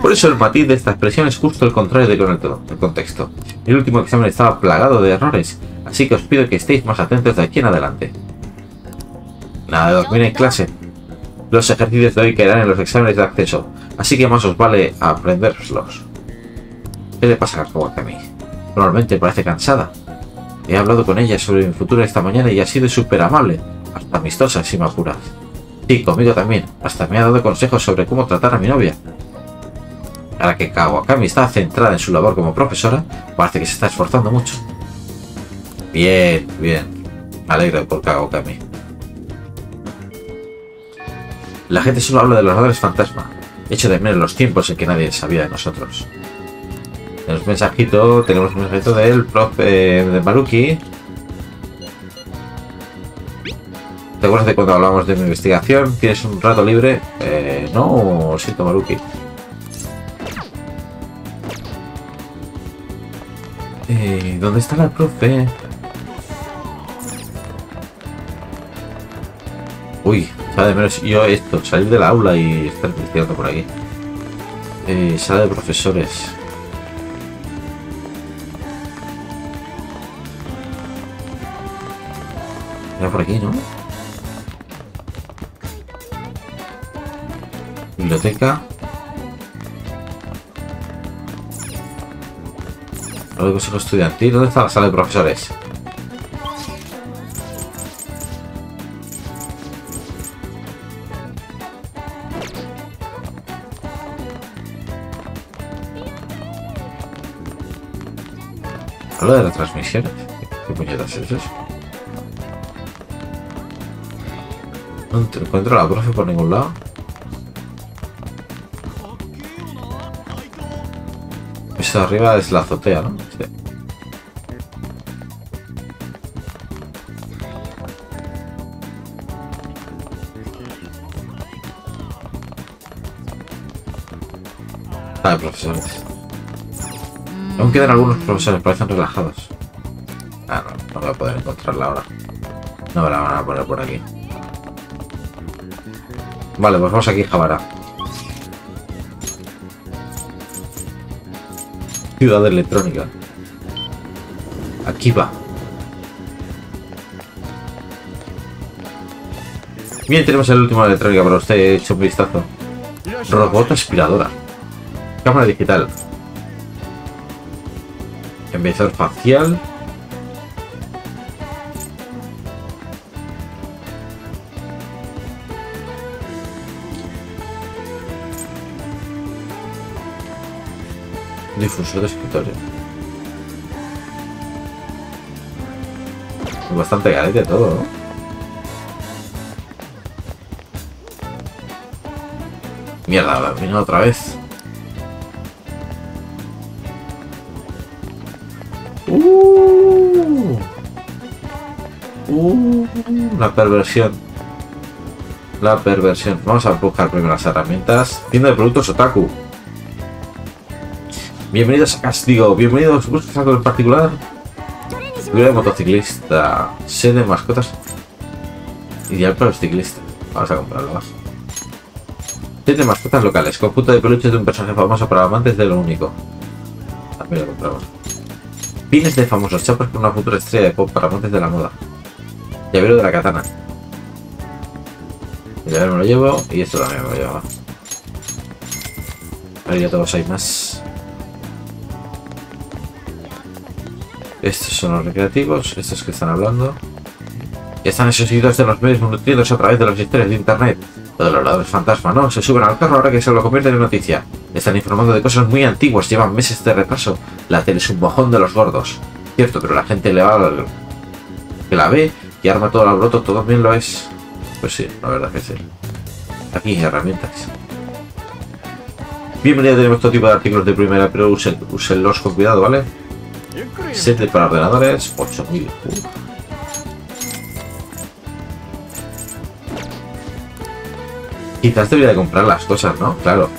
Por eso el matiz de esta expresión es justo el contrario del contexto. El último examen estaba plagado de errores, así que os pido que estéis más atentos de aquí en adelante. Nada de dormir en clase. Los ejercicios de hoy caerán en los exámenes de acceso, así que más os vale aprendéroslos. ¿Qué le pasa a Kawakami? Normalmente parece cansada, He hablado con ella sobre mi futuro esta mañana y ha sido súper amable, hasta amistosa si me apuras. Sí, conmigo también. Hasta me ha dado consejos sobre cómo tratar a mi novia. Ahora que Kawakami está centrada en su labor como profesora, parece que se está esforzando mucho. Bien, bien. Me alegro por Kawakami. La gente solo habla de los radares fantasma. Echo de menos los tiempos en que nadie sabía de nosotros. Tenemos un mensajito, tenemos un mensajito del profe de Maruki. ¿Te acuerdas de cuando hablamos de mi investigación? ¿Tienes un rato libre? Eh, no, siento Maruki. Eh, ¿Dónde está la profe? Uy, sale de menos yo esto, salir de la aula y estar investigando por aquí. Eh, sala de profesores. Por aquí, ¿no? Biblioteca. Algo de consejo estudiantil. ¿Dónde está la sala de profesores? Habla de las transmisiones. ¿Qué, qué puñetas es eso? No ent- encuentro a la profe por ningún lado. Eso arriba es la azotea, ¿no? Sí. Ah, profesores. Aún quedan algunos profesores, parecen relajados. Ah, no, no voy a poder encontrarla ahora. No me la van a poner por aquí. Vale, pues vamos aquí, Javara. Ciudad electrónica. Aquí va. Bien, tenemos el último de electrónica para usted. Eche un vistazo. Robot aspiradora. Cámara digital. Enviador facial. Difusor de escritorio. Bastante garete todo, ¿no? Mierda, vino otra vez. Uh, uh, la perversión. La perversión. Vamos a buscar primero las herramientas. Tienda de productos Otaku. Bienvenidos a Castigo. Bienvenidos. ¿Buscas algo en particular? Figura de motociclista. Sede de mascotas. Ideal para los ciclistas. Vamos a comprarlo. va. Set de mascotas locales. Conjunto de peluches de un personaje famoso para amantes de lo único. También lo compramos. Pines de famosos chapas con una futura estrella de pop para amantes de la moda. Llavero de la katana. El me lo llevo y esto también me lo llevo. Ahí ya todos hay más. Estos son los recreativos, estos que están hablando. Están esos de los medios nutridos a través de las historias de internet. Los ladrones fantasma, ¿no? Se suben al carro ahora que se lo convierten en noticia. Están informando de cosas muy antiguas, llevan meses de retraso. La tele es un mojón de los gordos. Cierto, pero la gente le va al... que la ve y arma todo el alboroto, todo también lo es. Pues sí, la verdad que sí. Aquí, herramientas. Bienvenido, tenemos todo tipo de artículos de primera, pero usen, úsenlos con cuidado, ¿vale? 7 para ordenadores, 8000. Uf. Quizás debería de comprar las cosas, ¿no? Claro.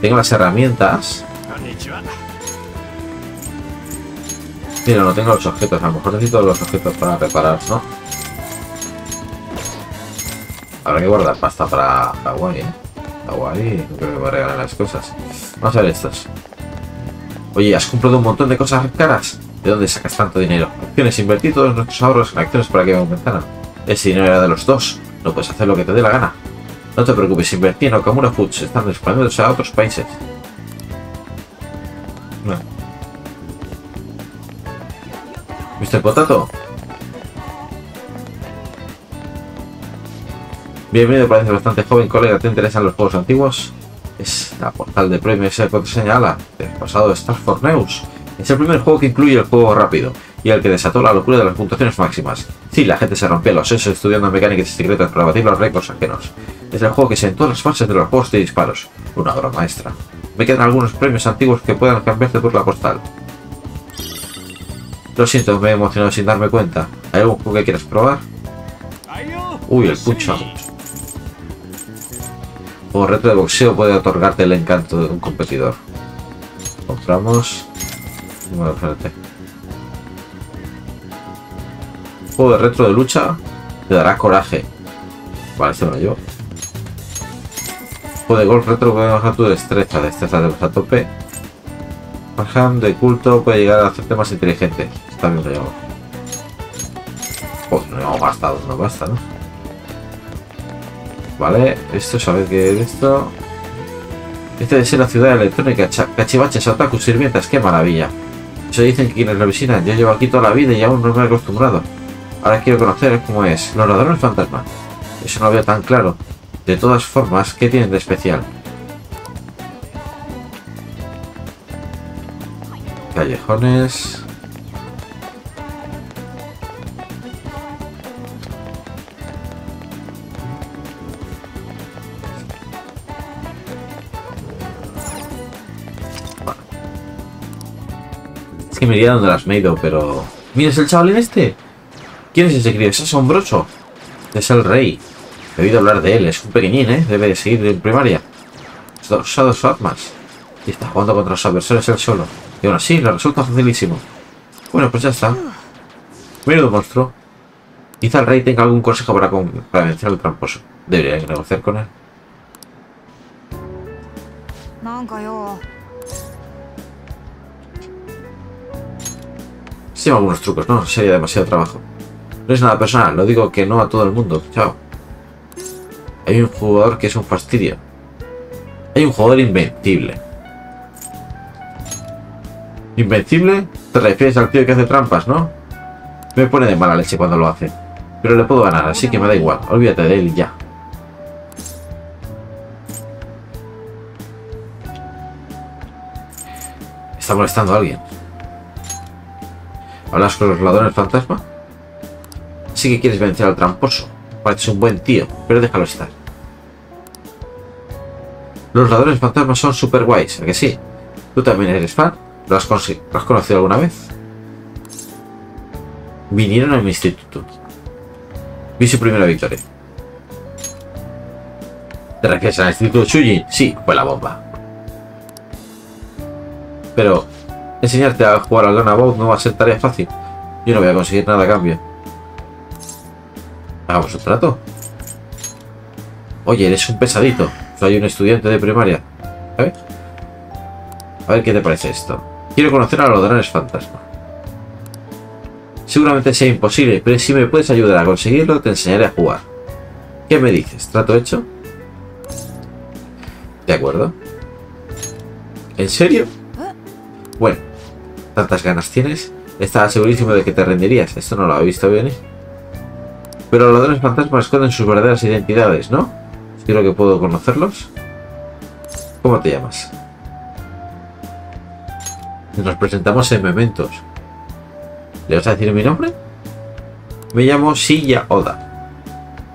Tengo las herramientas. Pero no tengo los objetos. A lo mejor necesito los objetos para reparar, ¿no? Habrá que guardar pasta para Hawái, ¿eh? Hawái, no creo que me regalen las cosas. Vamos a ver estos. Oye, ¿has comprado un montón de cosas caras? ¿De dónde sacas tanto dinero? Acciones, invertir todos nuestros ahorros en acciones para que aumentaran. Ese dinero era de los dos. No puedes hacer lo que te dé la gana. No te preocupes, invertí en Okamura Foods. Están expandiéndose a otros países. No. ¿Viste el potato? Bienvenido, parece bastante joven, colega. ¿Te interesan los juegos antiguos? Es la portal de premios y contraseña ala del pasado Star for News. Es el primer juego que incluye el juego rápido y el que desató la locura de las puntuaciones máximas. Sí, la gente se rompía los sesos estudiando mecánicas secretas para batir los récords ajenos. Es el juego que se en todas las fases de los juegos de disparos. Una obra maestra. Me quedan algunos premios antiguos que puedan cambiarte por la postal. Lo siento, me he emocionado sin darme cuenta. ¿Hay algún juego que quieras probar? Uy, el Punch Out. Juego retro de boxeo puede otorgarte el encanto de un competidor. Compramos. Bueno, espérate. Juego de retro de lucha te dará coraje. Vale, este me lo llevo. Juego de golf retro puede bajar tu destreza, destreza de a tope. Marham de culto puede llegar a hacerte más inteligente. Está bien lo llevo. Pues no hemos gastado, no basta, ¿no? Vale, esto, ¿sabes qué es esto? Debe ser la ciudad electrónica, cachivaches, otakus, sirvientas, qué maravilla. Eso dicen que quienes la visitan, yo llevo aquí toda la vida y aún no me he acostumbrado. Ahora quiero conocer cómo es. Los ladrones fantasma. Eso no lo veo tan claro. De todas formas, ¿qué tienen de especial? Callejones. Es que me iría donde las Meido, pero... ¡Mira, es el chavalín este! ¿Quién es ese crío? Es asombroso. Es el rey. He oído hablar de él. Es un pequeñín, ¿eh? Debe de seguir en primaria. Ha usado sus armas. Y está jugando contra los adversarios él solo. Y aún así, le resulta facilísimo. Bueno, pues ya está. Menudo monstruo. Quizá el rey tenga algún consejo para, para vencer al tramposo. Debería negociar con él. algunos trucos, ¿no? Sería demasiado trabajo. No es nada personal, lo digo que no a todo el mundo. Chao. Hay un jugador que es un fastidio. Hay un jugador invencible. ¿Invencible? Te refieres al tío que hace trampas, ¿no? Me pone de mala leche cuando lo hace. Pero le puedo ganar, así que me da igual. Olvídate de él ya. Está molestando a alguien. ¿Hablas con los ladrones fantasma? Sí que quieres vencer al tramposo. Pareces un buen tío, pero déjalo estar. Los ladrones fantasmas son super guays, ¿a que sí? ¿Tú también eres fan? ¿Lo has, conocido alguna vez? Vinieron a mi instituto. Vi su primera victoria. ¿Te refieres al instituto Chuji? Sí, fue la bomba. Pero enseñarte a jugar al Runabout no va a ser tarea fácil. Yo no voy a conseguir nada a cambio. Hagamos un trato. Oye, eres un pesadito. Soy un estudiante de primaria. Ver. A ver qué te parece esto. Quiero conocer a los ladrones fantasma. Seguramente sea imposible, pero si me puedes ayudar a conseguirlo, te enseñaré a jugar. ¿Qué me dices? ¿Trato hecho? De acuerdo. ¿En serio? Bueno, tantas ganas tienes. Estaba segurísimo de que te rendirías. Esto no lo había visto venir. Pero los ladrones fantasmas esconden sus verdaderas identidades, ¿no? Creo que puedo conocerlos. ¿Cómo te llamas? Nos presentamos en Mementos. ¿Le vas a decir mi nombre? Me llamo Shinya Oda.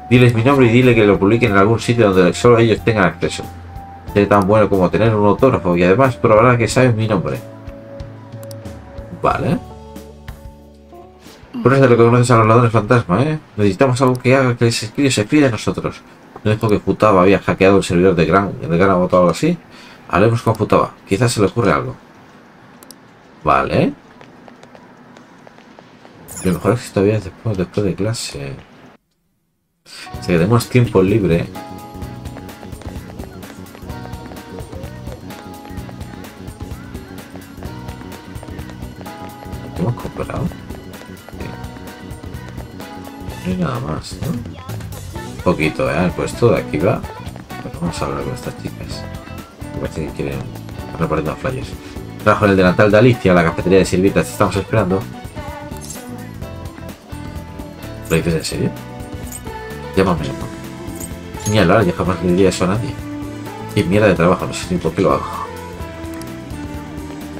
Diles mi nombre y dile que lo publiquen en algún sitio donde solo ellos tengan acceso. Seré tan bueno como tener un autógrafo y además probarán que saben mi nombre. Vale. Por eso lo que conoces a los ladrones fantasma, ¿eh? Necesitamos algo que haga que ese escrito se fíe de nosotros. ¿No dijo que Futaba había hackeado el servidor de Gran, de Gran o algo así? Hablemos con Futaba. Quizás se le ocurre algo. Vale. Lo mejor es que todavía es después, después de clase. Si tenemos tiempo libre. Sí. No hay nada más, ¿no? Un poquito, ¿eh? Pues todo aquí va. Pero vamos a hablar con estas chicas. Me parece que quieren flyers. Trabajo en el delantal de Alicia, la cafetería de Silvita. Te estamos esperando. ¿Lo dices en serio? Llámame, amor. Ni hablar, yo jamás le diría eso a nadie. Qué mierda de trabajo, no sé ni por qué lo hago.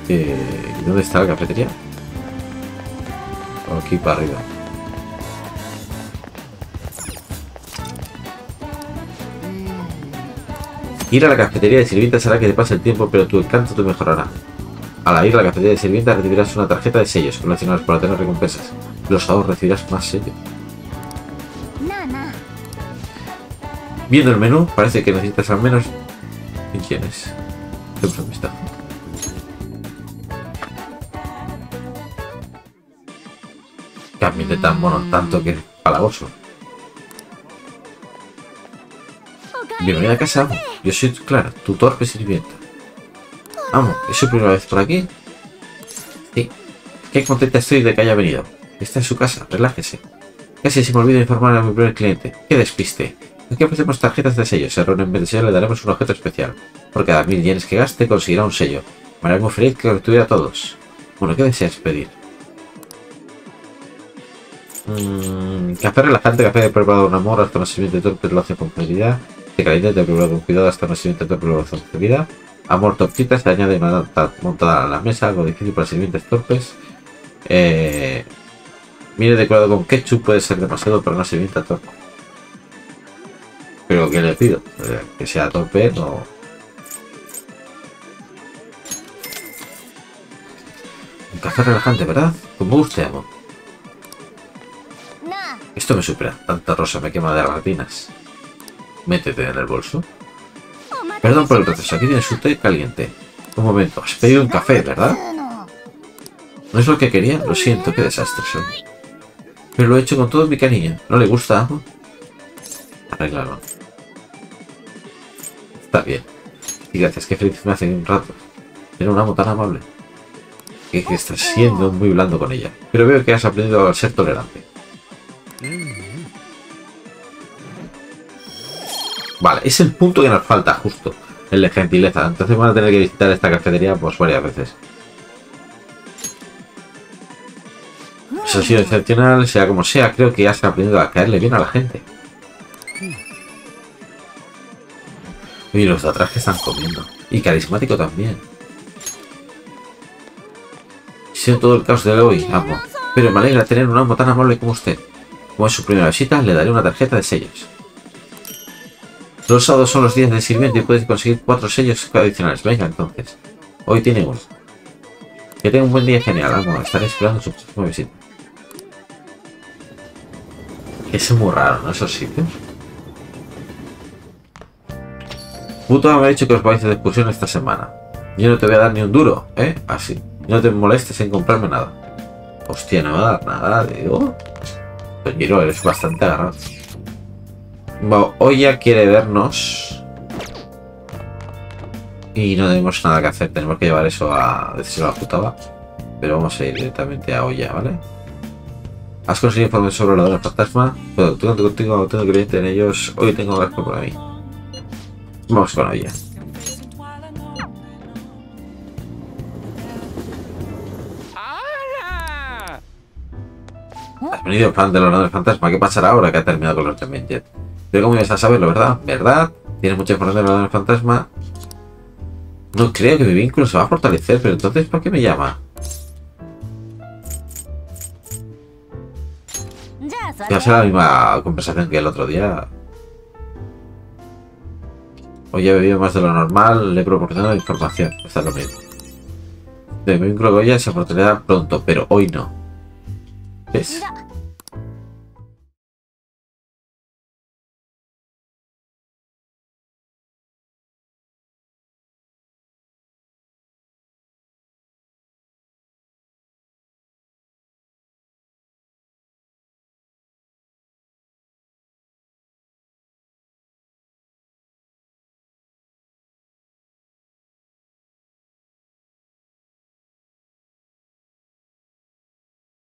Eh, ¿y ¿Dónde está la cafetería? aquí para arriba. Ir a la cafetería de sirvientas hará que te pase el tiempo, pero tu encanto te mejorará. Al ir a la cafetería de sirvientas recibirás una tarjeta de sellos coleccionados para tener recompensas. Los ahorros recibirás más sellos. Viendo el menú, parece que necesitas al menos... ¿Y ¿Quién es? Siempre. Que ambiente tan mono, tanto que es palagoso. Bienvenida a casa, amo. Yo soy Clara, tu torpe sirvienta. Amo, ¿es su primera vez por aquí? Sí. Qué contenta estoy de que haya venido. Está en su casa, relájese. Casi se me olvida informar a mi primer cliente. ¡Qué despiste! Aquí ofrecemos tarjetas de sello. Si en vez de sello le daremos un objeto especial. Por cada mil yenes que gaste conseguirá un sello. Me haré muy feliz que los tuviera todos. Bueno, ¿qué deseas pedir? Mm, café relajante, café preparado con amor hasta nacimiento torpe lo hace con facilidad. De caliente, preparado con cuidado hasta nacimiento torpe lo hace con facilidad. Amor tortita se añade montada a la mesa, algo difícil para sirvientes torpes. Eh, mire decorado con ketchup puede ser demasiado para una sirvienta torpe. Pero ¿qué le pido? Eh, Que sea torpe, no. Un café relajante, ¿verdad? Como guste, amo. Esto me supera. Tanta rosa me quema de ratinas. Métete en el bolso. Perdón por el retraso. Aquí tienes un té caliente. Un momento. Has pedido un café, ¿verdad? ¿No es lo que quería? Lo siento. Qué desastre soy. Pero lo he hecho con todo mi cariño. ¿No le gusta algo? Arreglarlo. Está bien. Y gracias. Qué feliz me hace un rato. Era un amo tan amable. Que estás siendo muy blando con ella. Pero veo que has aprendido a ser tolerante. Vale, es el punto que nos falta justo. El de gentileza. Entonces van a tener que visitar esta cafetería pues varias veces. Eso ha sido excepcional, sea como sea, creo que has aprendido a caerle bien a la gente. Y los de atrás que están comiendo. Y carismático también. Siento todo el caos de hoy, amo. Pero me alegra tener un amo tan amable como usted. Como es su primera visita, le daré una tarjeta de sellos. Los sábados son los días de sirviente y puedes conseguir cuatro sellos adicionales. Venga, entonces. Hoy tiene uno. Que tenga un buen día genial, amo. Estaré esperando su próxima visita. Es muy raro, ¿no? Esos sitios. Puto me ha dicho que os vais de excursión esta semana. Yo no te voy a dar ni un duro, ¿eh? Así. No te molestes en comprarme nada. Hostia, no me va a dar nada, digo. Giro, eres bastante agarrado. Bueno, hoy ya quiere vernos. Y no tenemos nada que hacer. Tenemos que llevar eso a decirlo a la putaba. Pero vamos a ir directamente a Olla, ¿vale? ¿Has conseguido informes sobre los ladrones fantasma? Bueno, tú tengo creyente en ellos. Hoy tengo gasto por mí. Vamos con Olla. Has venido fan de del ordenador fantasma. ¿Qué pasará ahora que ha terminado con los Jumping Jet? Creo que me ibas a saberlo, ¿verdad? ¿Verdad? ¿Tienes mucha información de del ordenador fantasma? No creo que mi vínculo se va a fortalecer, pero entonces ¿por qué me llama? Ya será la misma conversación que el otro día. Hoy he bebido más de lo normal, le he proporcionado información. Está lo mismo. De mi vínculo con ella se fortalecerá pronto, pero hoy no. ¿Ves?